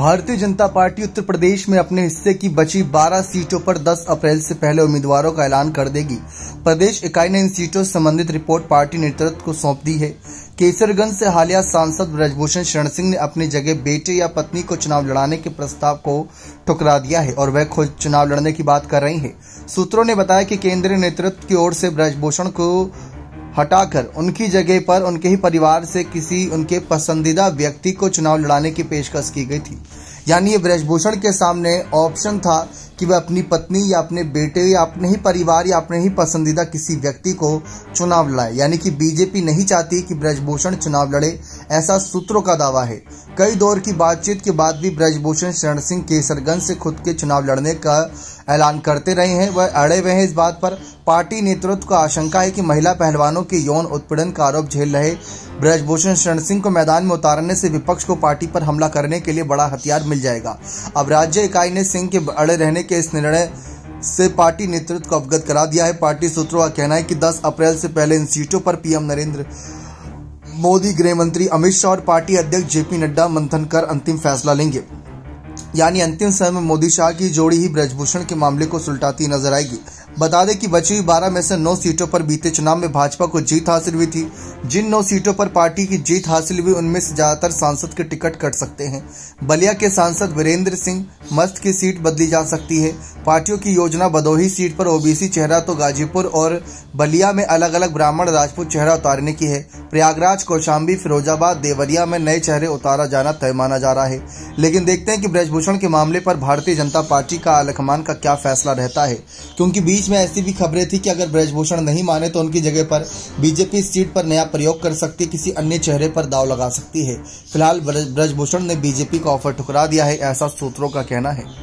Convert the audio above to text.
Bharatiya Janata party Uttar Pradesh में अपने हिस्से की बची 12 सीटों पर 10 अप्रैल से पहले उम्मीदवारों का ऐलान कर देगी। प्रदेश इकाई ने इन सीटों से संबंधित रिपोर्ट पार्टी नेतृत्व को सौंप दी है। केसरगंज से हालिया सांसद ब्रजभूषण शरण सिंह ने अपनी जगह बेटे या पत्नी को चुनाव लड़ाने के प्रस्ताव को ठुकरा दिया है और वह खुद चुनाव लड़ने की बात कर रही है। सूत्रों ने बताया कि केंद्रीय नेतृत्व की ओर से ब्रजभूषण को हटाकर उनकी जगह पर उनके ही परिवार से किसी उनके पसंदीदा व्यक्ति को चुनाव लड़ाने की पेशकश की गई थी। यानी ये ब्रजभूषण के सामने ऑप्शन था कि वह अपनी पत्नी या अपने बेटे या अपने ही परिवार या अपने ही पसंदीदा किसी व्यक्ति को चुनाव लड़ाए यानी कि बीजेपी नहीं चाहती कि ब्रजभूषण चुनाव लड़े। ऐसा सूत्रों का दावा है। कई दौर की बातचीत के बाद भी ब्रजभूषण शरण सिंह केसरगंज से खुद के चुनाव लड़ने का ऐलान करते रहे हैं। वह अड़े हुए हैं इस बात पर। पार्टी नेतृत्व को आशंका है कि महिला पहलवानों के यौन उत्पीड़न का आरोप झेल रहे ब्रजभूषण शरण सिंह को मैदान में उतारने से विपक्ष को पार्टी पर हमला करने के लिए बड़ा हथियार मिल जाएगा। अब राज्य इकाई ने सिंह के अड़े रहने के इस निर्णय से पार्टी नेतृत्व को अवगत करा दिया है। पार्टी सूत्रों का कहना है कि 10 अप्रैल से पहले इन सीटों पर पीएम नरेंद्र मोदी गृह मंत्री अमित शाह और पार्टी अध्यक्ष जेपी नड्डा मंथन कर अंतिम फैसला लेंगे। यानी अंतिम समय में मोदी शाह की जोड़ी ही ब्रजभूषण के मामले को सुलटाती नज़र आएगी। बता दें कि बची हुई बारह में से नौ सीटों पर बीते चुनाव में भाजपा को जीत हासिल हुई थी। जिन नौ सीटों पर पार्टी की जीत हासिल हुई, उनमें से ज़्यादातर सांसद के टिकट कट सकते हैं। बलिया के सांसद वीरेंद्र सिंह, मस्त की सीट बदली जा सकती है। पार्टियों की योजना बदोही सीट पर ओबीसी चेहरा तो गाजीपुर और बलिया में अलग अलग ब्राह्मण राजपूत चेहरा उतारने की है। प्रयागराज, कौशाम्बी, फिरोजाबाद, देवरिया में नए चेहरे उतारा जाना तय माना जा रहा है। लेकिन देखते हैं कि ब्रजभूषण के मामले पर भारतीय जनता पार्टी का अलखमान का क्या फैसला रहता है, क्योंकि बीच में ऐसी भी खबरें थी कि अगर ब्रजभूषण नहीं माने तो उनकी जगह पर बीजेपी इस सीट पर नया प्रयोग कर सकती, किसी अन्य चेहरे पर दाव लगा सकती है। फ़िलहाल ब्रजभूषण ने बीजेपी का ऑफ़र ठुकरा दिया है, ऐसा सूत्रों का कहना है।